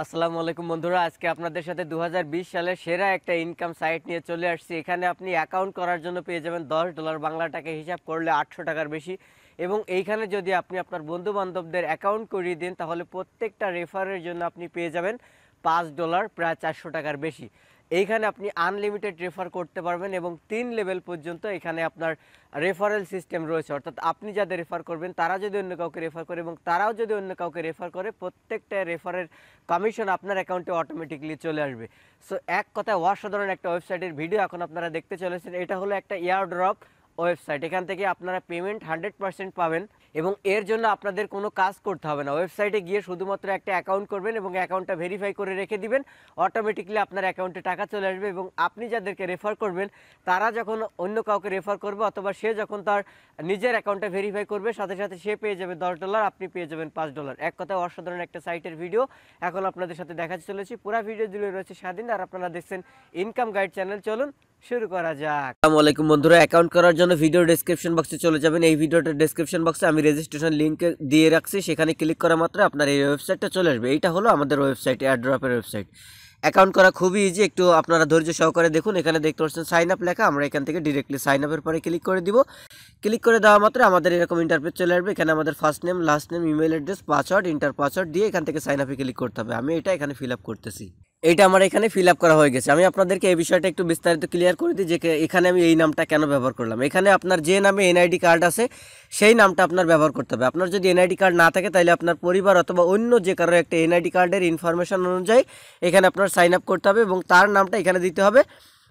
আসসালামু আলাইকুম বন্ধুরা, আজকে আপনাদের সাথে দু সালের সেরা একটা ইনকাম সাইট নিয়ে চলে আসছি। এখানে আপনি অ্যাকাউন্ট করার জন্য পেয়ে যাবেন দশ ডলার বাংলা টাকা হিসাব করলে আটশো টাকার বেশি। এবং এইখানে যদি আপনি আপনার বন্ধু বান্ধবদের অ্যাকাউন্ট করিয়ে দেন, তাহলে প্রত্যেকটা রেফারের জন্য আপনি পেয়ে যাবেন পাঁচ ডলার প্রায় চারশো টাকার বেশি। এইখানে আপনি আনলিমিটেড রেফার করতে পারবেন এবং তিন লেভেল পর্যন্ত এখানে আপনার রেফারেল সিস্টেম রয়েছে। অর্থাৎ আপনি যাদের রেফার করবেন, তারা যদি অন্য কাউকে রেফার করে এবং তারাও যদি অন্য কাউকে রেফার করে, প্রত্যেকটা রেফারের কমিশন আপনার অ্যাকাউন্টে অটোমেটিকলি চলে আসবে। সো এক কথায় অসাধারণ একটা ওয়েবসাইটের ভিডিও এখন আপনারা দেখতে চলেছেন। এটা হলো একটা এয়ার ড্রপ ওয়েবসাইট এখান থেকে আপনারা পেমেন্ট হান্ড্রেড পাবেন। এবং এর জন্য আপনাদের কোনো কাজ করতে হবে না। ওয়েবসাইটে গিয়ে শুধুমাত্র একটা অ্যাকাউন্ট করবেন এবং অ্যাকাউন্টটা ভেরিফাই করে রেখে দিবেন। অটোমেটিকলি আপনার অ্যাকাউন্টে টাকা চলে আসবে এবং আপনি যাদেরকে রেফার করবেন, তারা যখন অন্য কাউকে রেফার করবে অথবা সে যখন তার নিজের অ্যাকাউন্টে ভেরিফাই করবে, সাথে সাথে সে পেয়ে যাবে দশ ডলার আপনি পেয়ে যাবেন পাঁচ ডলার এক কথায় অসাধারণ একটা সাইটের ভিডিও এখন আপনাদের সাথে দেখাতে চলেছি। পুরো ভিডিও জুড়ে রয়েছে স্বাধীন। আর আপনারা দেখছেন ইনকাম গাইড চ্যানেল চলুন শুরু করা যাক। আসসালামু আলাইকুম বন্ধুরা অ্যাকাউন্ট করার জন্য ভিডিও ডেসক্রিপশন বক্সে চলে যাবেন। এই ভিডিওটার ডেসক্রিপশন বক্সে আমি রেজিস্ট্রেশন লিঙ্ক দিয়ে রাখছি। সেখানে ক্লিক করা মাত্র আপনার এই ওয়েবসাইটটা চলে আসবে। এইটা হলো আমাদের ওয়েবসাইট এয়ারড্রপের ওয়েবসাইট অ্যাকাউন্ট করা খুবই ইজি একটু আপনারা ধৈর্য সহকারে দেখুন। এখানে দেখতে পাচ্ছেন সাইন আপ লেখা, আমরা এখান থেকে ডিরেক্টলি সাইন আপের পরে ক্লিক করে দিব। ক্লিক করে দেওয়া মাত্র আমাদের এরকম ইন্টারপেজ চলে আসবে। এখানে আমাদের first name last name email address password enter password দিয়ে এখান থেকে সাইন আপে ক্লিক করতে হবে। আমি এটা এখানে ফিল আপ করতেছি। এইটা আমার এখানে ফিল আপ করা হয়ে গেছে। আমি আপনাদেরকে এই বিষয়টা একটু বিস্তারিত ক্লিয়ার করে দিই যে এখানে আমি এই নামটা কেন ব্যবহার করলাম। এখানে আপনার যে নামে এনআইডি কার্ড আছে, সেই নামটা আপনার ব্যবহার করতে হবে। আপনার যদি এনআইডি কার্ড না থাকে, তাহলে আপনার পরিবার অথবা অন্য যে কারও একটা এনআইডি কার্ডের ইনফরমেশন অনুযায়ী এখানে আপনার সাইন আপ করতে হবে এবং তার নামটা এখানে দিতে হবে।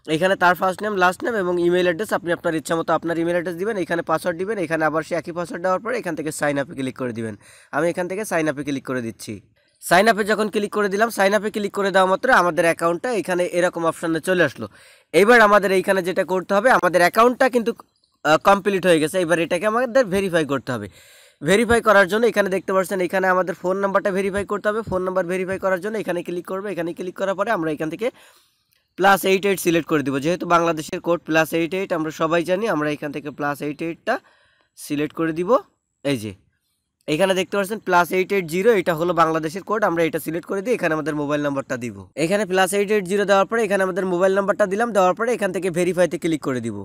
এখানে তার ফার্স্ট নেম লাস্ট নেম এবং ইমেল অ্যাড্রেস আপনি আপনার ইচ্ছা মতো আপনার ইমেল অ্যাড্রেস দিবেন, এখানে পাসওয়ার্ড দিবেন, এখানে আবার সে একই পাসওয়ার্ড দেওয়ার পরে এখান থেকে সাইন আপে ক্লিক করে দিবেন। আমি এখান থেকে সাইন আপে ক্লিক করে দিচ্ছি। সাইন আপে যখন ক্লিক করে দিলাম সাইন আপে ক্লিক করে দেওয়া মাত্র আমাদের অ্যাকাউন্টটা এখানে এরকম অপশানে চলে আসলো। এবার আমাদের এইখানে যেটা করতে হবে, আমাদের অ্যাকাউন্টটা কিন্তু কমপ্লিট হয়ে গেছে। এবার এটাকে আমাদের ভেরিফাই করতে হবে। ভেরিফাই করার জন্য এখানে দেখতে পাচ্ছেন, এখানে আমাদের ফোন নাম্বারটা ভেরিফাই করতে হবে। ফোন নাম্বার ভেরিফাই করার জন্য এখানে ক্লিক করবে। এখানে ক্লিক করার পরে আমরা এখান থেকে প্লাস এইট এইট সিলেক্ট করে দিব। যেহেতু বাংলাদেশের কোড প্লাস এইট এইট আমরা সবাই জানি, আমরা এখান থেকে প্লাস এইট এইটটা সিলেক্ট করে দিব। এই যে এখানে দেখতে পাচ্ছেন প্লাস এইট এইট জিরো এটা হলো বাংলাদেশের কোড আমরা এটা সিলেক্ট করে দিই এখানে আমাদের মোবাইল নাম্বারটা দিব। এখানে প্লাস এইট এইট জিরো দেওয়ার পরে এখানে আমাদের মোবাইল নাম্বারটা দিলাম, দেওয়ার পরে এখান থেকে ভেরিফাইতে ক্লিক করে দিব।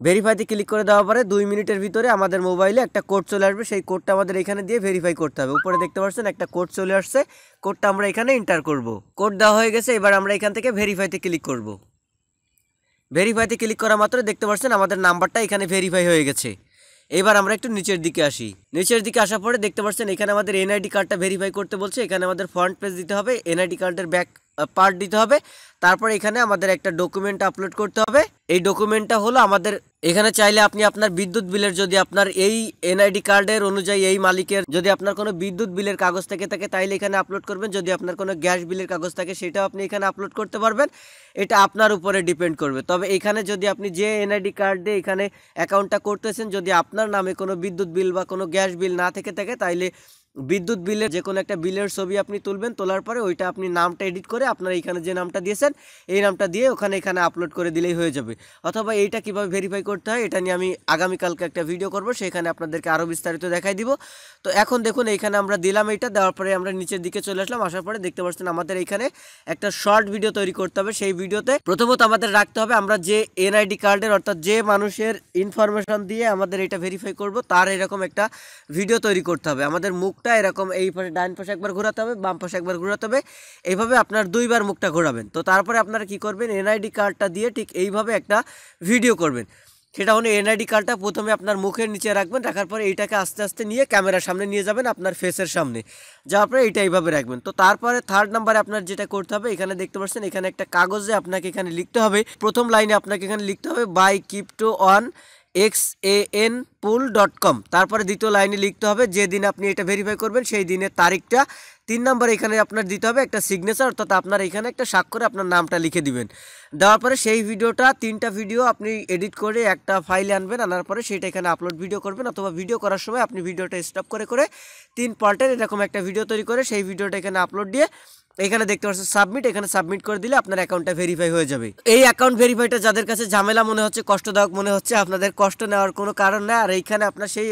ভেরিফাইতে ক্লিক করে দেওয়ার পরে দুই মিনিটের ভিতরে আমাদের মোবাইলে একটা কোড চলে আসবে, সেই কোডটা আমাদের এখানে দিয়ে ভেরিফাই করতে হবে। উপরে দেখতে পাচ্ছেন, একটা কোড চলে আসছে কোডটা আমরা এখানে এন্টার করব। কোড দেওয়া হয়ে গেছে, এবার আমরা এখান থেকে ভেরিফাইতে ক্লিক করব। ভেরিফাইতে ক্লিক করা মাত্র দেখতে পাচ্ছেন, আমাদের নাম্বারটা এখানে ভেরিফাই হয়ে গেছে। এবার আমরা একটু নিচের দিকে আসি। নিচের দিকে আসার পরে দেখতে পাচ্ছেন এখানে আমাদের এনআইডি কার্ডটা ভেরিফাই করতে বলছে। এখানে আমাদের ফ্রন্ট পেজ দিতে হবে। এনআইডি কার্ডের ব্যাক পার্ট দিতে হবে। তারপরে এখানে আমাদের একটা ডকুমেন্ট আপলোড করতে হবে। এই ডকুমেন্টটা হলো আমাদের, এখানে চাইলে আপনি আপনার বিদ্যুৎ বিলের যদি আপনার এই এনআইডি কার্ডের অনুযায়ী এই মালিকের যদি আপনার কোনো বিদ্যুৎ বিলের কাগজ থেকে থাকে, তাইলে এখানে আপলোড করবেন। যদি আপনার কোনো গ্যাস বিলের কাগজ থাকে, সেটাও আপনি এখানে আপলোড করতে পারবেন। এটা আপনার উপরে ডিপেন্ড করবে। তবে এখানে যদি আপনি যে এনআইডি কার্ড দিয়ে এখানে অ্যাকাউন্টটা করতেছেন, যদি আপনার নামে কোনো বিদ্যুৎ বিল বা কোনো গ্যাস বিল না থেকে থাকে, তাইলে বিদ্যুৎ বিলের যে কোনো একটা বিলের ছবি আপনি তুলবেন, তোলার পরে ওইটা আপনি নামটা এডিট করে আপনার এখানে যে নামটা দিয়েছেন, এই নামটা দিয়ে ওখানে এখানে আপলোড করে দিলেই হয়ে যাবে। অথবা এইটা কীভাবে ভেরিফাই করতে হয়, এটা নিয়ে আমি আগামীকালকে একটা ভিডিও করব, সেখানে আপনাদেরকে আরও বিস্তারিত দেখাই দিব। তো এখন দেখুন, এইখানে আমরা দিলাম এইটা, দেওয়ার পরে আমরা নিচের দিকে চলে আসলাম, আসার পরে দেখতে পাচ্ছেন আমাদের এইখানে একটা শর্ট ভিডিও তৈরি করতে হবে। সেই ভিডিওতে প্রথমত আমাদের রাখতে হবে, আমরা যে এনআইডি কার্ডের অর্থাৎ যে মানুষের ইনফরমেশন দিয়ে আমাদের এটা ভেরিফাই করব, তার এরকম একটা ভিডিও তৈরি করতে হবে। আমাদের মুখটা এরকম এই পাশে ডান পাশে একবার ঘোরাতে হবে, বাম পাশে একবার ঘোরাতে হবে। এইভাবে আপনার দুইবার মুখটা ঘোরাবেন। তো তারপরে আপনারা কি করবেন, এনআইডি কার্ডটা দিয়ে ঠিক এইভাবে একটা ভিডিও করবেন। সেটা হলো এনআইডি কার্ডটা প্রথমে আপনার মুখের নিচে রাখবেন, রাখার পরে এইটাকে আস্তে আস্তে নিয়ে ক্যামেরার সামনে নিয়ে যাবেন আপনার ফেসের সামনে। যাওয়ার পরে এইটা এইভাবে রাখবেন। তো তারপরে থার্ড নাম্বারে আপনার যেটা করতে হবে, এখানে দেখতে পাচ্ছেন, এখানে একটা কাগজে আপনাকে এখানে লিখতে হবে। প্রথম লাইনে আপনাকে এখানে লিখতে হবে by crypto on X A N pool dot com তারপরে দ্বিতীয় লাইনে লিখতে হবে যে দিন আপনি এটা ভেরিফাই করবেন, সেই দিনের তারিখটা। তিন নাম্বার এখানে আপনার দিতে হবে একটা সিগনেচার অর্থাৎ আপনার এখানে একটা স্বাক্ষরে আপনার নামটা লিখে দিবেন। দেওয়ার পরে সেই ভিডিওটা, তিনটা ভিডিও আপনি এডিট করে একটা ফাইলে আনবেন, আনার পরে সেটা এখানে আপলোড ভিডিও করবেন, অথবা ভিডিও করার সময় আপনি ভিডিওটা স্টপ করে করে তিন পার্টের এরকম একটা ভিডিও তৈরি করে সেই ভিডিওটা এখানে আপলোড দিয়ে এখানে দেখতে পাচ্ছেন সাবমিট এখানে সাবমিট করে দিলে আপনার অ্যাকাউন্টটা ভেরিফাই হয়ে যাবে। এই অ্যাকাউন্ট ভেরিফাইটা যাদের কাছে ঝামেলা মনে হচ্ছে, কষ্টদায়ক মনে হচ্ছে, আপনাদের কষ্ট নেওয়ার কোনো কারণ নেই আর এইখানে আপনার সেই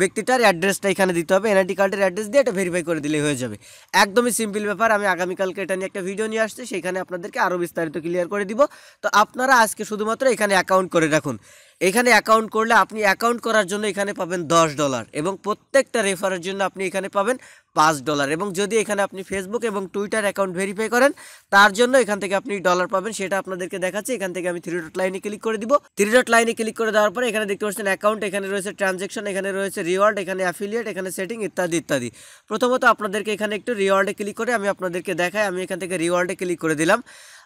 ব্যক্তিটার অ্যাড্রেসটা এখানে দিতে হবে এনআইডি কার্ডের অ্যাড্রেস দিয়ে এটা ভেরিফাই করে দিলেই হয়ে যাবে। একদমই সিম্পল ব্যাপার, আমি আগামীকালকে এটা নিয়ে একটা ভিডিও নিয়ে আসছি, সেখানে আপনাদেরকে আরও বিস্তারিত ক্লিয়ার করে দিব। তো আপনারা আজকে শুধুমাত্র এখানে অ্যাকাউন্ট করে রাখুন। এখানে অ্যাকাউন্ট করলে আপনি অ্যাকাউন্ট করার জন্য এখানে পাবেন দশ ডলার এবং প্রত্যেকটা রেফারের জন্য আপনি এখানে পাবেন পাঁচ ডলার এবং যদি এখানে আপনি ফেসবুক এবং টুইটার অ্যাকাউন্ট ভেরিফাই করেন, তার জন্য এখান থেকে আপনি ডলার পাবেন, সেটা আপনাদেরকে দেখাচ্ছি। এখান থেকে আমি থ্রি ডট লাইনে ক্লিক করে দিব। থ্রি ডট লাইনে ক্লিক করে দেওয়ার পরে এখানে দেখতে পাচ্ছেন অ্যাকাউন্ট এখানে রয়েছে ট্রানজ্যাকশন এখানে রয়েছে রিওয়ার্ড এখানে অ্যাফিলিয়েট এখানে সেটিং ইত্যাদি ইত্যাদি। প্রথমত আপনাদেরকে এখানে একটু রিওয়ার্ডে ক্লিক করে আমি আপনাদেরকে দেখাই, আমি এখান থেকে রিওয়ার্ডে ক্লিক করে দিলাম।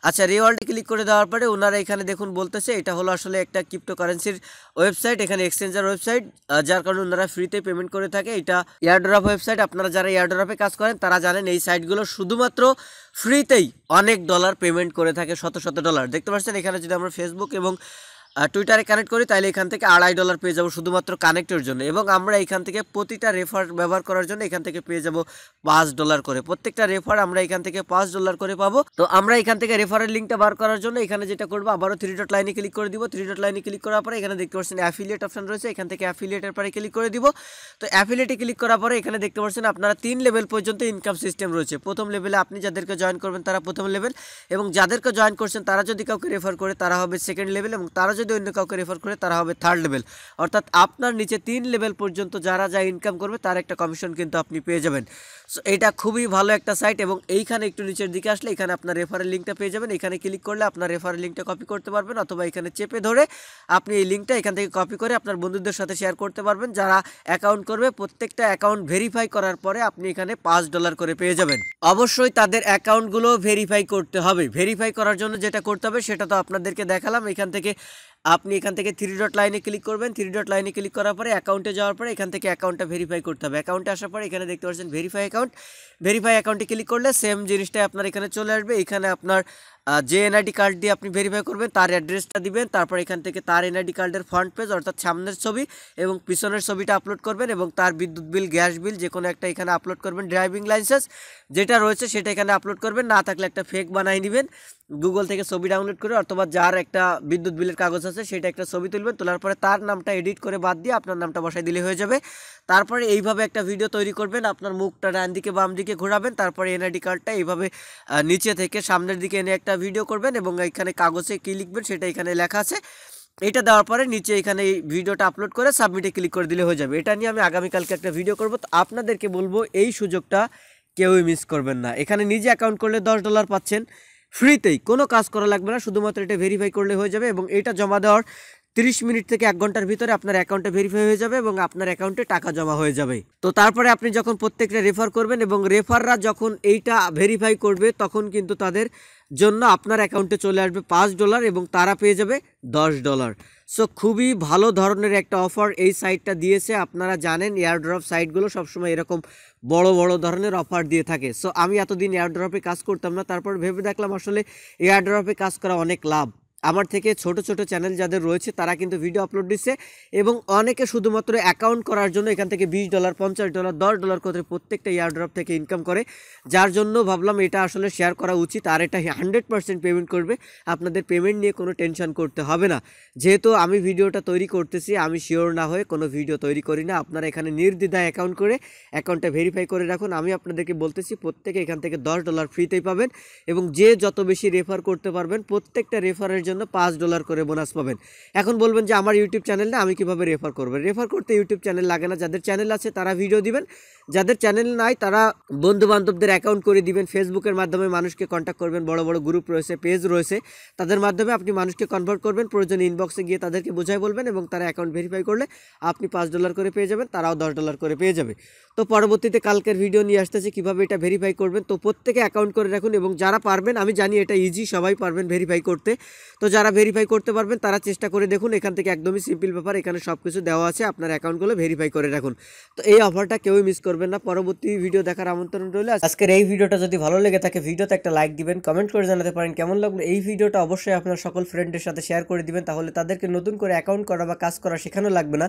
আচ্ছা রিওয়ার্ডে ক্লিক করে দেওয়ার পরে ওনারা এখানে দেখুন বলতেছে, এটা হলো আসলে একটা ক্রিপ্টোকারেন্সির ওয়েবসাইট এখানে এক্সচেঞ্জার ওয়েবসাইট যার কারণে ওনারা ফ্রিতে পেমেন্ট করে থাকে। এটা এয়ারড্রপ ওয়েবসাইট আপনারা যারা এয়ারড্রপে কাজ করেন, তারা জানেন এই সাইটগুলো শুধুমাত্র ফ্রিতেই অনেক ডলার পেমেন্ট করে থাকে, শত শত ডলার দেখতে পাচ্ছেন, এখানে যদি আমরা ফেসবুক এবং টুইটারে কানেক্ট করি তাহলে এখান থেকে আড়াই ডলার পেয়ে যাব শুধুমাত্র কানেক্টের জন্য। এবং আমরা এখান থেকে প্রতিটা রেফার ব্যবহার করার জন্য এখান থেকে পেয়ে যাব পাঁচ ডলার করে। প্রত্যেকটা রেফার আমরা এখান থেকে পাঁচ ডলার করে পাবো। তো আমরা এখান থেকে রেফারের লিঙ্কটা বার করার জন্য এখানে যেটা করব, আবারও থ্রি ডট লাইনে ক্লিক করে দিব। থ্রি ডট লাইনে ক্লিক করার পরে এখানে দেখতে পাচ্ছেন অ্যাফিলিয়েট অপশন রয়েছে। এখান থেকে অ্যাফিলিয়েটের পরে ক্লিক করে দিব। তো অ্যাফিলিয়েটে ক্লিক করার পরে এখানে দেখতে পাচ্ছেন আপনারা তিন লেভেল পর্যন্ত ইনকাম সিস্টেম রয়েছে। প্রথম লেভেলে আপনি যাদেরকে জয়েন করবেন তারা প্রথম লেভেল এবং যাদেরকে জয়েন করছেন তারা যদি কাউকে রেফার করে, তারা হবে সেকেন্ড লেভেল এবং তারা যদি অন্য কাউকে রেফার করে, তারা হবে থার্ড লেভেল অর্থাৎ আপনার নিচে তিন লেভেল পর্যন্ত যারা যা ইনকাম করবে, তার একটা কমিশন কিন্তু আপনি পেয়ে যাবেন। সো এটা খুবই ভালো একটা সাইট এবং এইখানে একটু নিচের দিকে আসলে এখানে আপনার রেফারের লিঙ্কটা পেয়ে যাবেন। এখানে ক্লিক করলে আপনার রেফারের লিঙ্কটা কপি করতে পারবেন অথবা এখানে চেপে ধরে আপনি এই লিঙ্কটা এখান থেকে কপি করে আপনার বন্ধুদের সাথে শেয়ার করতে পারবেন। যারা অ্যাকাউন্ট করবে, প্রত্যেকটা অ্যাকাউন্ট ভেরিফাই করার পরে আপনি এখানে পাঁচ ডলার করে পেয়ে যাবেন। অবশ্যই তাদের অ্যাকাউন্টগুলো ভেরিফাই করতে হবে। ভেরিফাই করার জন্য যেটা করতে হবে, সেটা তো আপনাদেরকে দেখালাম। এখান থেকে আপনি এখান থেকে থ্রি ডট লাইনে ক্লিক করবেন। থ্রি ডট লাইনে ক্লিক করার পরে অ্যাকাউন্টে যাওয়ার পরে এখান থেকে অ্যাকাউন্টটা ভেরিফাই করতে হবে। অ্যাকাউন্টে আসার পরে এখানে দেখতে পাচ্ছেন ভেরিফাই অ্যাকাউন্ট ভেরিফাই অ্যাকাউন্টে ক্লিক করলে সেম জিনিসটাই আপনার এখানে চলে আসবে। এখানে আপনার যে এনআইডি কার্ড দিয়ে আপনি ভেরিফাই করবেন, তার অ্যাড্রেসটা দিবেন, তারপর এখান থেকে তার এনআইডি কার্ডের ফ্রন্ট পেজ অর্থাৎ সামনের ছবি এবং পিছনের ছবিটা আপলোড করবেন এবং তার বিদ্যুৎ বিল, গ্যাস বিল, যে কোনো একটা এখানে আপলোড করবেন ড্রাইভিং লাইসেন্স যেটা রয়েছে সেটা এখানে আপলোড করবেন, না থাকলে একটা ফেক বানাই নেবেন গুগল থেকে ছবি ডাউনলোড করে অথবা যার একটা বিদ্যুৎ বিলের কাগজ আছে সেটা একটা ছবি তুলবেন, তোলার পরে তার নামটা এডিট করে বাদ দিয়ে আপনার নামটা বসাই দিলে হয়ে যাবে। তারপরে এইভাবে একটা ভিডিও তৈরি করবেন, আপনার মুখটা ডান দিকে বাম দিকে ঘোরাবেন, তারপরে এনআইডি কার্ডটা এইভাবে নিচে থেকে সামনের দিকে এনে একটা ভিডিও করবেন এবং এখানে কাগজে কী লিখবেন সেটা এখানে লেখা আছে। এটা দেওয়ার পরে নিচে এখানে এই ভিডিওটা আপলোড করে সাবমিটে ক্লিক করে দিলে হয়ে যাবে। এটা নিয়ে আমি আগামীকালকে একটা ভিডিও করব। তো আপনাদেরকে বলব, এই সুযোগটা কেউই মিস করবেন না। এখানে নিজে অ্যাকাউন্ট করলে দশ ডলার পাচ্ছেন। ফ্রিতেই কোনো কাজ করা লাগবে না। শুধুমাত্র এটা ভেরিফাই করলে হয়ে যাবে এবং এটা জমা দেওয়ার তিরিশ মিনিট থেকে এক ঘণ্টার ভিতরে আপনার অ্যাকাউন্টে ভেরিফাই হয়ে যাবে এবং আপনার অ্যাকাউন্টে টাকা জমা হয়ে যাবে। তো তারপরে আপনি যখন প্রত্যেকটা রেফার করবেন এবং রেফাররা যখন এইটা ভেরিফাই করবে, তখন কিন্তু তাদের জন্য আপনার অ্যাকাউন্টে চলে আসবে পাঁচ ডলার এবং তারা পেয়ে যাবে দশ ডলার সো খুবই ভালো ধরনের একটা অফার এই সাইটটা দিয়েছে। আপনারা জানেন এয়ারড্রপ সাইটগুলো সবসময় এরকম বড় বড় ধরনের অফার দিয়ে থাকে। সো আমি এতদিন এয়ারড্রপে কাজ করতাম না, তারপর ভেবে দেখলাম আসলে এয়ারড্রপে কাজ করা অনেক লাভ। আমার থেকে ছোট ছোট চ্যানেল যাদের রয়েছে, তারা কিন্তু ভিডিও আপলোড দিচ্ছে এবং অনেকে শুধুমাত্র অ্যাকাউন্ট করার জন্য এখান থেকে বিশ ডলার পঞ্চাশ ডলার দশ ডলার করে প্রত্যেকটা ইয়ারড্রপ থেকে ইনকাম করে। যার জন্য ভাবলাম এটা আসলে শেয়ার করা উচিত আর এটা হান্ড্রেড পার্সেন্ট পেমেন্ট করবে। আপনাদের পেমেন্ট নিয়ে কোনো টেনশন করতে হবে না। যেহেতু আমি ভিডিওটা তৈরি করতেছি, আমি শিওর না হয়ে কোনো ভিডিও তৈরি করি না। আপনারা এখানে নির্দ্বিধায় অ্যাকাউন্ট করে অ্যাকাউন্টটা ভেরিফাই করে রাখুন। আমি আপনাদেরকে বলতেছি, প্রত্যেকে এখান থেকে দশ ডলার ফ্রিতেই পাবেন এবং যে যত বেশি রেফার করতে পারবেন, প্রত্যেকটা রেফারের জন্য পাঁচ ডলার করে বোনাস পাবেন। এখন বলবেন যে আমার ইউটিউব চ্যানেল না আমি কীভাবে রেফার করব? রেফার করতে ইউটিউব চ্যানেল লাগে না। যাদের চ্যানেল আছে তারা ভিডিও দিবেন। যাদের চ্যানেল নাই তারা বন্ধু বান্ধবদের অ্যাকাউন্ট করে দিবেন। ফেসবুকের মাধ্যমে মানুষকে কন্ট্যাক্ট করবেন। বড় বড় গ্রুপ রয়েছে পেজ রয়েছে। তাদের মাধ্যমে আপনি মানুষকে কনভার্ট করবেন। প্রয়োজনে ইনবক্সে গিয়ে তাদেরকে বোঝাই বলবেন এবং তারা অ্যাকাউন্ট ভেরিফাই করলে আপনি পাঁচ ডলার করে পেয়ে যাবেন, তারাও দশ ডলার করে পেয়ে যাবে। তো পরবর্তীতে কালকের ভিডিও নিয়ে আসতেছে, কীভাবে এটা ভেরিফাই করবেন? তো প্রত্যেকে অ্যাকাউন্ট করে রাখুন এবং যারা পারবেন, আমি জানি এটা ইজি সবাই পারবেন ভেরিফাই করতে। তো যারা ভেরিফাই করতে পারবেন, তারা চেষ্টা করে দেখুন, এখান থেকে একদমই সিম্পল ব্যাপার, এখানে সব কিছু দেওয়া আছে, আপনার অ্যাকাউন্টগুলো ভেরিফাই করে রাখুন। তো এই অফারটা কেউই মিস করবেন না। পরবর্তী ভিডিও দেখার আমন্ত্রণ রইল। আজকের এই ভিডিওটা যদি ভালো লেগে থাকে ভিডিওতে একটা লাইক দিবেন কমেন্ট করে জানাতে পারেন কেমন লাগল। এই ভিডিওটা অবশ্যই আপনার সকল ফ্রেন্ডের সাথে শেয়ার করে দিবেন, তাহলে তাদেরকে নতুন করে অ্যাকাউন্ট করা বা কাজ করা শেখানো লাগবে না।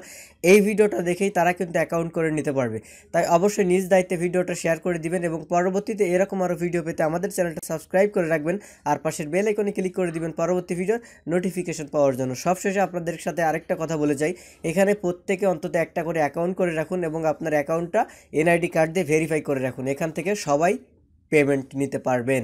এই ভিডিওটা দেখেই তারা কিন্তু অ্যাকাউন্ট করে নিতে পারবে। তাই অবশ্যই নিজ দায়িত্বে ভিডিওটা শেয়ার করে দিবেন এবং পরবর্তীতে এরকম আরও ভিডিও পেতে আমাদের চ্যানেলটা সাবস্ক্রাইব করে রাখবেন। আর পাশের বেল আইকনে ক্লিক করে দিবেন। পরবর্তী ভিডিওর নোটিফিকেশন পাওয়ার জন্য। সবশেষে আপনাদের সাথে আরেকটা কথা বলে যাই। এখানে প্রত্যেকে অন্তত একটা করে অ্যাকাউন্ট করে রাখুন এবং আপনার অ্যাকাউন্টটা এনআইডি কার্ড দিয়ে ভেরিফাই করে রাখুন। এখান থেকে সবাই পেমেন্ট নিতে পারবেন।